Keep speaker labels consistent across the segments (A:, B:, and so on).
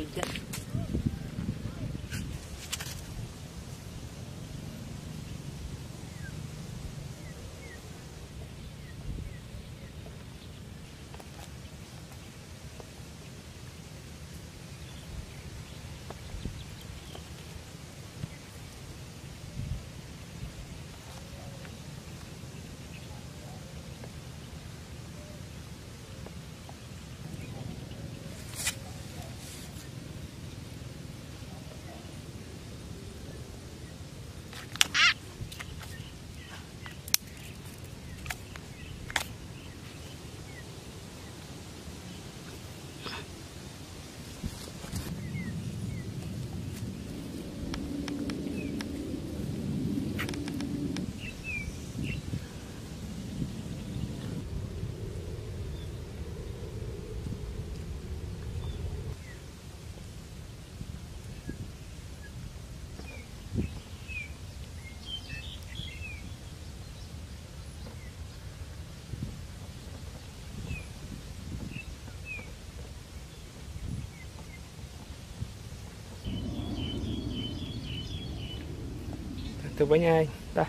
A: Good.
B: Từ bánh ai đây.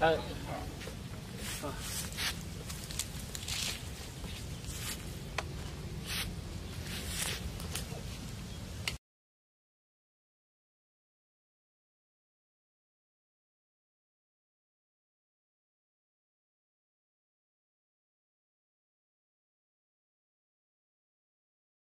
B: Đây. Ờ.